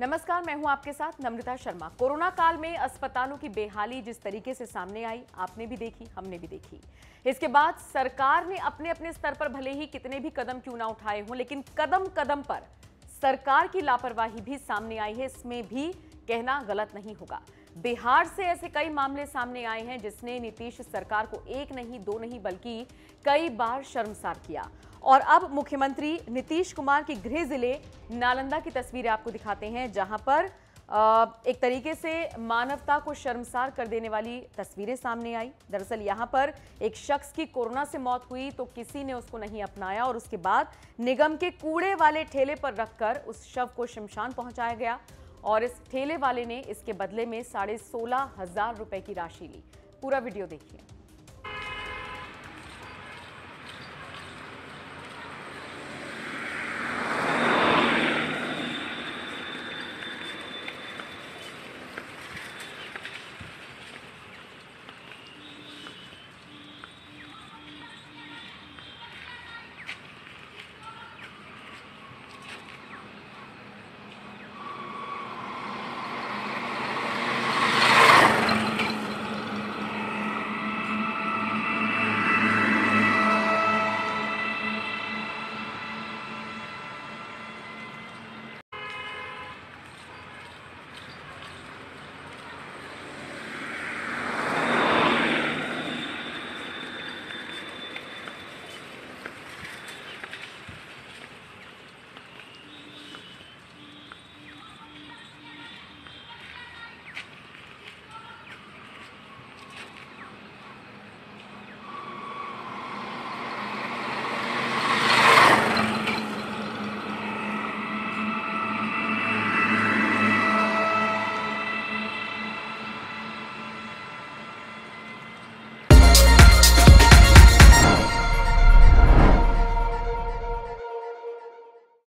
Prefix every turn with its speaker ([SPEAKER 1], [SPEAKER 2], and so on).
[SPEAKER 1] नमस्कार, मैं हूँ आपके साथ नम्रता शर्मा। कोरोना काल में अस्पतालों की बेहाली जिस तरीके से सामने आई, आपने भी देखी, हमने भी देखी। इसके बाद सरकार ने अपने अपने स्तर पर भले ही कितने भी कदम क्यों ना उठाए हों, लेकिन कदम कदम पर सरकार की लापरवाही भी सामने आई है, इसमें भी कहना गलत नहीं होगा। बिहार से ऐसे कई मामले सामने आए हैं जिसने नीतीश सरकार को एक नहीं, दो नहीं, बल्कि कई बार शर्मसार किया। और अब मुख्यमंत्री नीतीश कुमार की गृह ज़िले नालंदा की तस्वीरें आपको दिखाते हैं, जहाँ पर एक तरीके से मानवता को शर्मसार कर देने वाली तस्वीरें सामने आई। दरअसल यहाँ पर एक शख्स की कोरोना से मौत हुई तो किसी ने उसको नहीं अपनाया और उसके बाद निगम के कूड़े वाले ठेले पर रखकर उस शव को शमशान पहुँचाया गया और इस ठेले वाले ने इसके बदले में साढ़े सोलह हज़ार रुपए की राशि ली। पूरा वीडियो देखिए।